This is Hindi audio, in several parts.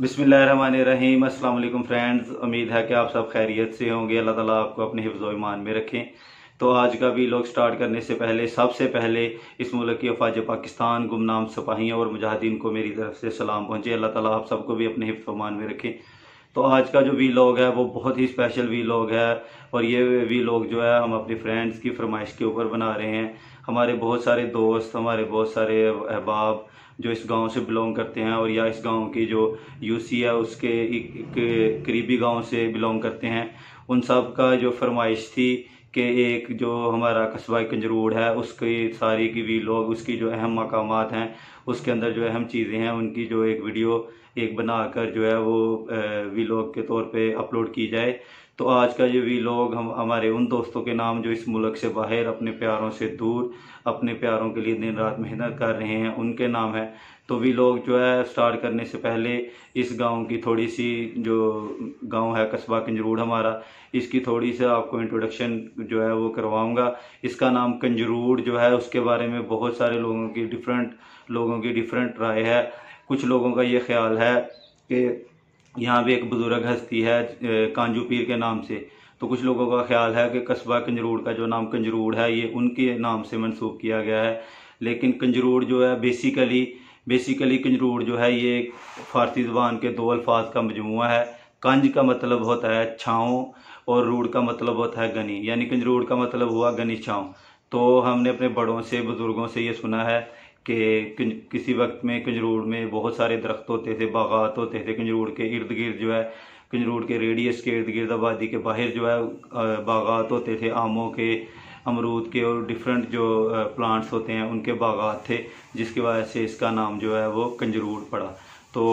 बिसमीम अल्लाम फ्रेंड्स, उम्मीद है कि आप सब खैरियत से होंगे। अल्लाह ताला आपको अपने हिफ्ज़ ईमान में रखें। तो आज का भी लोग स्टार्ट करने से पहले, सबसे पहले इस मुल्क की अफवाज पाकिस्तान, गुमनाम सिपाहियों और मुजाहिदीन को मेरी तरफ़ से सलाम पहुँचे। अल्लाह ताला आप सबको भी अपने हिफ्ज़ ईमान में रखें। तो आज का जो वी लॉग है, वो बहुत ही स्पेशल वी लॉग है। और ये वी लॉग जो है, हम अपने फ्रेंड्स की फरमाइश के ऊपर बना रहे हैं। हमारे बहुत सारे दोस्त, हमारे बहुत सारे अहबाब जो इस गाँव से बिलोंग करते हैं और या इस गाँव की जो यूसी है, उसके एक करीबी गाँव से बिलोंग करते हैं। उन सब का जो फरमाइश थी कि एक जो हमारा कस्बा कंजरूड है, उसकी सारी की वी लोग, उसकी जो अहम मकाम हैं, उसके अंदर जो अहम चीज़ें हैं, उनकी जो एक वीडियो एक बनाकर जो है वो वीलाग के तौर पे अपलोड की जाए। तो आज का ये वी लोग हम, हमारे उन दोस्तों के नाम जो इस मुल्क से बाहर अपने प्यारों से दूर, अपने प्यारों के लिए दिन रात मेहनत कर रहे हैं, उनके नाम है। तो वी लोग जो है स्टार्ट करने से पहले इस गाँव की थोड़ी सी जो गाँव है, कस्बा कंजरूड हमारा, इसकी थोड़ी सी आपको इंट्रोडक्शन जो है वो करवाऊँगा। इसका नाम कंजरूड जो है, उसके बारे में बहुत सारे लोगों की डिफरेंट लोगों की डिफरेंट राय है। कुछ लोगों का ये ख्याल है कि यहाँ भी एक बुज़ुर्ग हस्ती है कांजू पीर के नाम से। तो कुछ लोगों का ख्याल है कि कस्बा कंजरूड़ का जो नाम कंजरूड़ है, ये उनके नाम से मंसूब किया गया है। लेकिन कंजरूड़ जो है, बेसिकली बेसिकली कंजरूड़ जो है, ये फारसी जबान के दो अल्फाज का मजमू है। कंज का मतलब होता है छाँव और रूढ़ का मतलब होता है गनी। यानी कंजरूड़ का मतलब हुआ गनी छाँव। तो हमने अपने बड़ों से, बुज़ुर्गों से ये सुना है कि किसी वक्त में कंजरूड़ में बहुत सारे दरख्त होते थे, बागात होते थे कंजरूड़ के इर्द गिर्द जो है कंजरूड़ के रेडियस के इर्द गिर्द आबादी के बाहर जो है बागात होते थे, आमों के, अमरूद के और डिफरेंट जो प्लांट्स होते हैं, उनके बागात थे, जिसकी वजह से इसका नाम जो है वो कंजरूड़ पड़ा। तो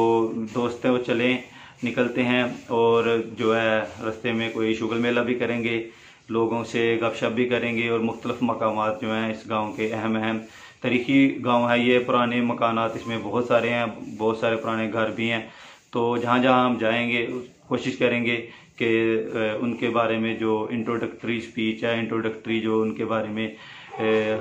दोस्त चलें, निकलते हैं और जो है, रस्ते में कोई शुगल मेला भी करेंगे, लोगों से गपशप भी करेंगे और मुख्तलिफ़ मकाम जो हैं, इस गाँव के अहम अहम तरीकी गाँव है, ये पुराने मकानात, इसमें बहुत सारे हैं, बहुत सारे पुराने घर भी हैं। तो जहाँ जहाँ हम जाएँगे, कोशिश करेंगे कि उनके बारे में जो इंट्रोडक्टरी स्पीच है इंट्रोडक्टरी जो उनके बारे में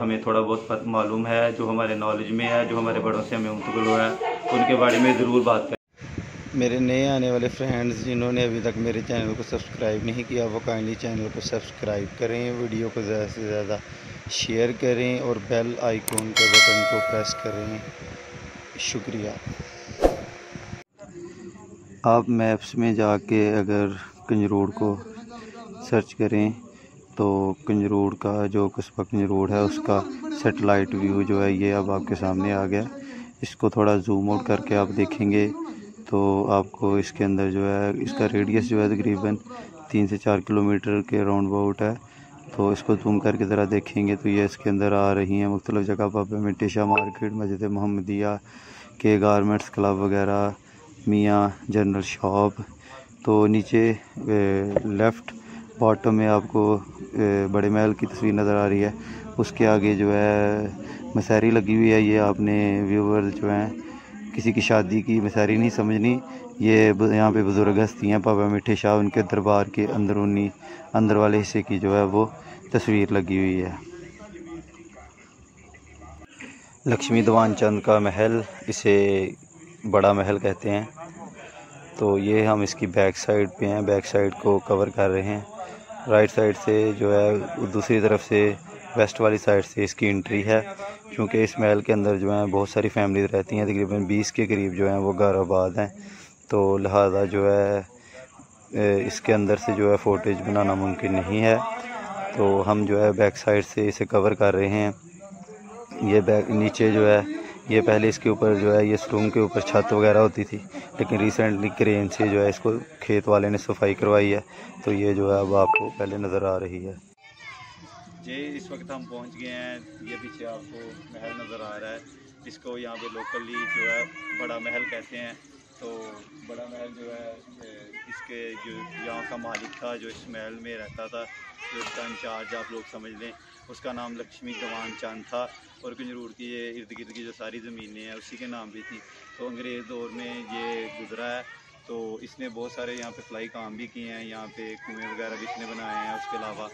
हमें थोड़ा बहुत मालूम है, जो हमारे नॉलेज में है, जो हमारे बड़ों से हमें मुंतकिल हुआ है, उनके बारे में ज़रूर बात करें। मेरे नए आने वाले फ्रेंड्स जिन्होंने अभी तक मेरे चैनल को सब्सक्राइब नहीं किया, वो काइंडली चैनल को सब्सक्राइब करें वीडियो को ज़्यादा से ज़्यादा शेयर करें और बेल आइकॉन के बटन को प्रेस करें। शुक्रिया। आप मैप्स में जाके अगर कंजरूड़ को सर्च करें तो कंजरूड़ का जो कस्बा कंजरूड़ है, उसका सेटेलाइट व्यू जो है, ये अब आपके सामने आ गया। इसको थोड़ा जूम आउट करके आप देखेंगे तो आपको इसके अंदर जो है, इसका रेडियस जो है तकरीबन तीन से चार किलोमीटर के राउंड अबाउट है। तो इसको जूम करके ज़रा देखेंगे तो ये इसके अंदर आ रही हैं मुख्तलिफ़ जगह पर मिट्टिशा मार्केट, मस्जिद मोहम्मदिया, के गारमेंट्स क्लब वगैरह, मियाँ, जनरल शॉप। तो नीचे लेफ़्ट बॉटम में आपको बड़े महल की तस्वीर नज़र आ रही है। उसके आगे जो है मसहरी लगी हुई है। ये आपने व्यूवर जो हैं, किसी की शादी की मसहरी नहीं समझनी। ये यहाँ पे बुज़ुर्ग हस्ती हैं पापा मिठे शाह, उनके दरबार के अंदरूनी अंदर वाले हिस्से की जो है वो तस्वीर लगी हुई है। लक्ष्मी दवान चंद का महल, इसे बड़ा महल कहते हैं। तो ये हम इसकी बैक साइड पे हैं, बैक साइड को कवर कर रहे हैं। राइट साइड से जो है, दूसरी तरफ़ से, वेस्ट वाली साइड से इसकी एंट्री है, क्योंकि इस महल के अंदर जो है, बहुत सारी फैमिली रहती हैं। तकरीबन बीस के करीब जो हैं, वो घर हैं। तो लिहाजा जो है इसके अंदर से जो है फोटेज बनाना मुमकिन नहीं है। तो हम जो है बैक साइड से इसे कवर कर रहे हैं। ये बैक नीचे जो है, ये पहले इसके ऊपर जो है, ये रूम के ऊपर छत वगैरह होती थी, लेकिन रिसेंटली क्रेन से जो है इसको खेत वाले ने सफ़ाई करवाई है। तो ये जो है अब आपको पहले नज़र आ रही है। जी, इस वक्त हम पहुँच गए हैं। ये पीछे आपको महल नज़र आ रहा है। इसको यहाँ पे लोकली जो है बड़ा महल कहते हैं। तो बड़ा महल जो है इसके जो यहाँ का मालिक था, जो इस महल में रहता था जो इसका इंचार्ज, आप लोग समझ लें, उसका नाम लक्ष्मी जवान चाँद था और कंजरूर की ये इर्द गिर्द की जो सारी ज़मीनें हैं, उसी के नाम भी थी। तो अंग्रेज़ दौर में ये गुज़रा है तो इसने बहुत सारे यहाँ पे फ्लाई काम भी किए हैं, यहाँ पे कुएँ वगैरह भी इसने बनाए हैं, उसके अलावा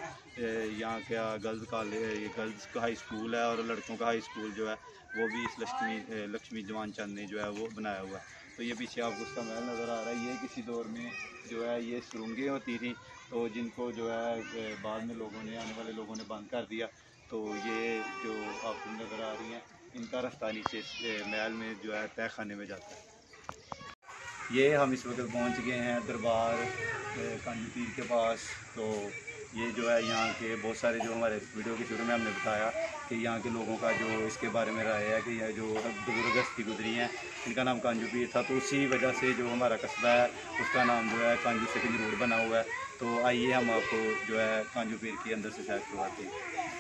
यहाँ का गर्ल्स कॉलेज गर्ल्स का हाई स्कूल है और लड़कों का हाई स्कूल जो है, वो भी इस लक्ष्मी लक्ष्मी जवान चंद ने जो है, वो बनाया हुआ है। तो ये पीछे आपको उसका महल नज़र आ रहा है। ये किसी दौर में जो है, ये सुरंगें होती थी तो जिनको जो है बाद में लोगों ने, आने वाले लोगों ने बंद कर दिया। तो ये जो आपको नज़र आ रही हैं, इनका रास्ता नीचे महल में जो है, तय खाने में जाता है। ये हम इस वक्त पहुँच गए हैं दरबार कांजी के पास। तो ये जो है यहाँ के बहुत सारे जो हमारे वीडियो के शुरू में हमने बताया कि यहाँ के लोगों का जो इसके बारे में राय है कि यह जो बुज़ुर्ग हस्ती गुजरी हैं, इनका नाम कांजू पीर था। तो उसी वजह से जो हमारा कस्बा है, उसका नाम जो है कांजू सेकंड रोड बना हुआ है। तो आइए हम आपको जो है कांजू पीर के अंदर से शायद करवाते हैं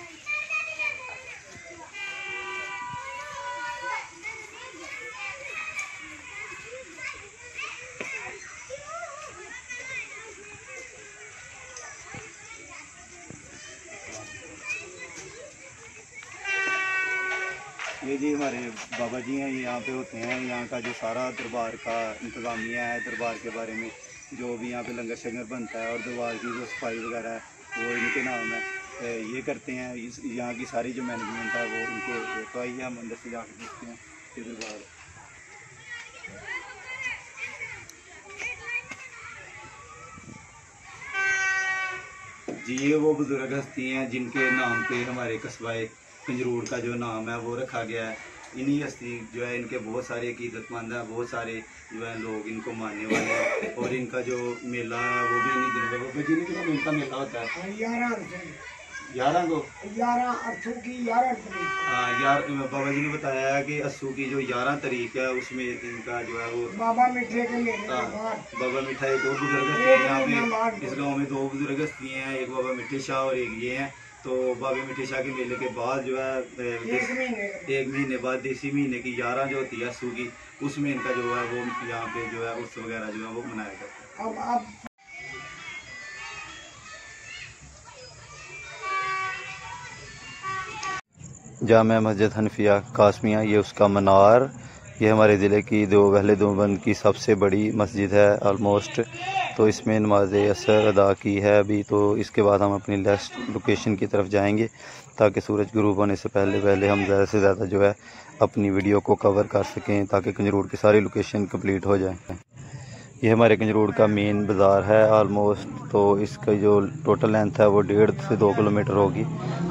ये जी हमारे बाबा जी हैं ये यहाँ पे होते हैं, यहाँ का जो सारा दरबार का इंतज़ामिया है, दरबार के बारे में जो भी यहाँ पे लंगर शंगर बनता है और दरबार की जो सफ़ाई वगैरह है, वो इनके नाम है। ये करते हैं यहाँ की सारी जो मैनेजमेंट है, वो उनको तो आइए हम अंदर से जाकर देखते हैं कि दरबार जी, ये वो बुज़ुर्ग हस्ती हैं जिनके नाम पे हमारे कस्बाए कंजरूर का जो नाम है वो रखा गया है। इन्हीं हस्ती जो है इनके बहुत सारे अकीदतमंद हैं बहुत सारे जो है लोग इनको मानने वाले हैं। और इनका जो मेला है वो भी इन्हीं दिनों में जी कितना इनका मेला होता है। ग्यारह को? ग्यारह की ग्यारह हाँ यार बाबा जी ने बताया है कि अस्सू की जो ग्यारह तारीख है उसमें इनका जो है वो बाबा मिठे के मेले हाँ, बाबा मिठाई दो बुज़ुर्ग हैं यहाँ पे। इस गाँव में दो बुज़ुर्ग हस्ती हैं एक बाबा मिठे शाह और एक ये हैं। तो बाबे मिठी शाह के मेले के बाद जो है एक महीने। बाद देसी महीने की ग्यारह जो होती है सूगी उसमें इनका जो है वो यहाँ पे जो है उस वगैरह जो है वो मनाया जाता है। जाम मस्जिद हनफिया कासमिया ये उसका मनार। ये हमारे ज़िले की दो पहले दो बंद की सबसे बड़ी मस्जिद है आलमोस्ट तो इसमें नमाज़ असर अदा की है अभी। तो इसके बाद हम अपनी नेक्स्ट लोकेशन की तरफ़ जाएँगे, ताकि सूरज ग्रूप होने से पहले पहले हम ज़्यादा से ज़्यादा जो है अपनी वीडियो को कवर कर सकें, ताकि कंजरूड की सारी लोकेशन कंप्लीट हो जाए। ये हमारे कंजरूड का मेन बाज़ार है आलमोस्ट तो इसका जो टोटल लेंथ है वो डेढ़ से दो किलोमीटर होगी।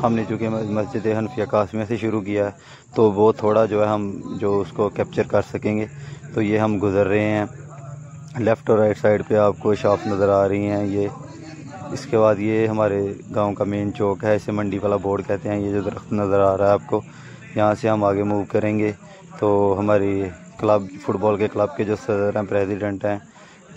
हमने चूँकि मस्जिद हनफिया कासमिया से शुरू किया है तो वो थोड़ा जो है हम, जो उसको कैप्चर कर सकेंगे। तो ये हम गुज़र रहे हैं। लेफ़्ट और राइट साइड पे आपको शॉप नज़र आ रही हैं, ये। इसके बाद ये हमारे गाँव का मेन चौक है, इसे मंडी वाला बोर्ड कहते हैं, ये जो दरख्त नज़र आ रहा है आपको, यहाँ से हम आगे मूव करेंगे। तो हमारी क्लब फुटबॉल के क्लब के जो सदर हैं प्रेसिडेंट हैं,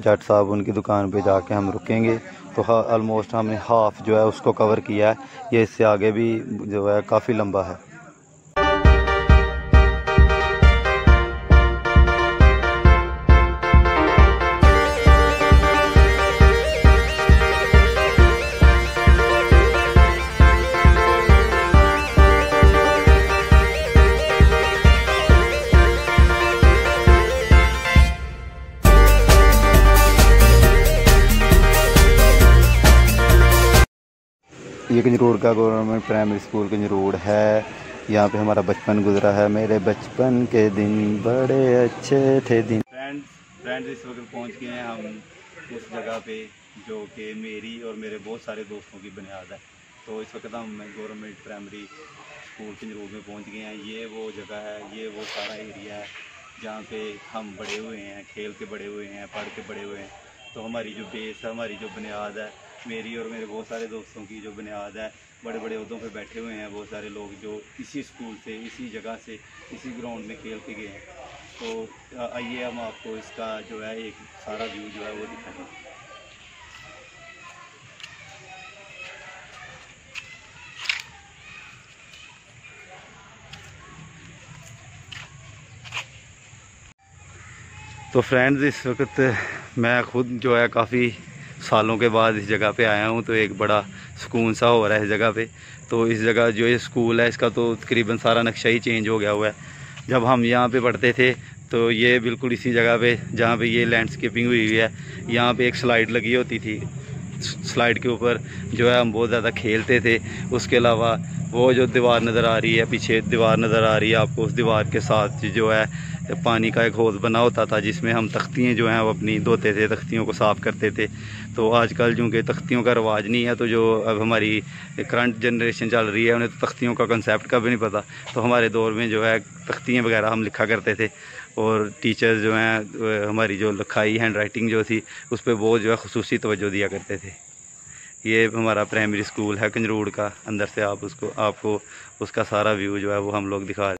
जट साहब, उनकी दुकान पे जाके हम रुकेंगे। तो ऑलमोस्ट हमने हाफ़ जो है उसको कवर किया है। ये इससे आगे भी जो है काफ़ी लंबा है। ये कंजरोड का गवर्नमेंट प्राइमरी स्कूल कंजरोड है। यहाँ पे हमारा बचपन गुजरा है। मेरे बचपन के दिन बड़े अच्छे थे दिन। फ्रेंड्स फ्रेंड्स इस वक्त पहुँच गए हैं हम उस जगह पे जो कि मेरी और मेरे बहुत सारे दोस्तों की बुनियाद है। तो इस वक्त हम गवर्नमेंट प्राइमरी स्कूल कंजरोड में पहुँच गए हैं। ये वो जगह है, ये वो सारा एरिया है जहाँ पे हम बड़े हुए हैं, खेल के बड़े हुए हैं, पढ़ के बड़े हुए हैं। तो हमारी जो बेस है, हमारी जो बुनियाद है मेरी और मेरे बहुत सारे दोस्तों की जो बुनियाद है बड़े बड़े उहदों पर बैठे हुए हैं बहुत सारे लोग जो इसी स्कूल से, इसी जगह से, इसी ग्राउंड में खेल के गए हैं। तो आइए हम आपको इसका जो है एक सारा व्यू जो है वो दिखाएँ। तो फ्रेंड्स इस वक्त मैं खुद जो है काफ़ी सालों के बाद इस जगह पे आया हूँ तो एक बड़ा सुकून सा हो रहा है इस जगह पे। तो इस जगह जो ये स्कूल है, इसका तो तकरीबन सारा नक्शा ही चेंज हो गया हुआ है। जब हम यहाँ पे पढ़ते थे तो ये बिल्कुल इसी जगह पे जहाँ पे ये लैंडस्केपिंग हुई हुई है, यहाँ पे एक स्लाइड लगी होती थी। स्लाइड के ऊपर जो है हम बहुत ज़्यादा खेलते थे। उसके अलावा वो जो दीवार नज़र आ रही है, पीछे दीवार नज़र आ रही है, आपको उस दीवार के साथ जो है पानी का एक हौज बना होता था, जिसमें हम तख्तियाँ जो हैं वो अपनी धोते थे, तख्तियों को साफ़ करते थे। तो आजकल चूँकि तख्तियों का रवाज नहीं है तो जो अब हमारी करंट जनरेशन चल रही है, उन्हें तो तख्तियों का कंसेप्ट का भी नहीं पता। तो हमारे दौर में जो है तख्तियाँ वगैरह हम लिखा करते थे। और टीचर्स जो हैं हमारी जो लिखाई हैंड राइटिंग जो थी, उस पर बहुत जो है खसूस तवज्जो दिया करते थे। ये हमारा प्राइमरी स्कूल है कंजरूड़ का, अंदर से आप उसको, आपको उसका सारा व्यू जो है वो हम लोग दिखा रहे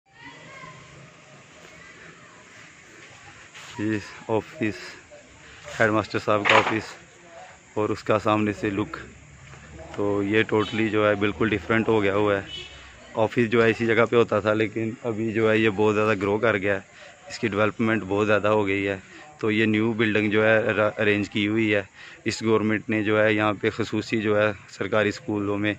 ऑफ़िस हेडमास्टर साहब का ऑफ़िस और उसका सामने से लुक तो ये टोटली जो है बिल्कुल डिफरेंट हो गया हुआ है। ऑफ़िस जो है इसी जगह पे होता था, लेकिन अभी जो है ये बहुत ज़्यादा ग्रो कर गया है। इसकी डेवलपमेंट बहुत ज़्यादा हो गई है। तो ये न्यू बिल्डिंग जो है अरेंज की हुई है। इस गवर्नमेंट ने जो है, यहाँ पे खसूसी जो है, सरकारी स्कूलों में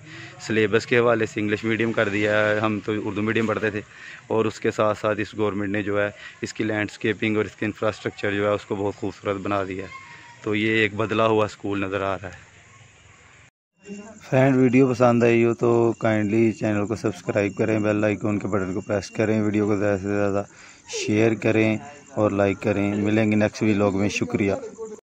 सिलेबस के हवाले से इंग्लिश मीडियम कर दिया है। हम तो उर्दू मीडियम पढ़ते थे। और उसके साथ साथ इस गवर्नमेंट ने जो है, इसकी लैंडस्केपिंग और इसके इंफ्रास्ट्रक्चर जो है, उसको बहुत खूबसूरत बना दिया है। तो ये एक बदला हुआ स्कूल नज़र आ रहा है। फ्रेंड वीडियो पसंद आई हो तो काइंडली चैनल को सब्सक्राइब करें बेल आइकॉन के बटन को प्रेस करें वीडियो को ज़्यादा से ज़्यादा। शेयर करें और लाइक करें। मिलेंगे नेक्स्ट व्लॉग में। शुक्रिया।